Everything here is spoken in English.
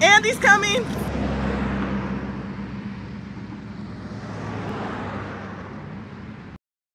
Andy's coming.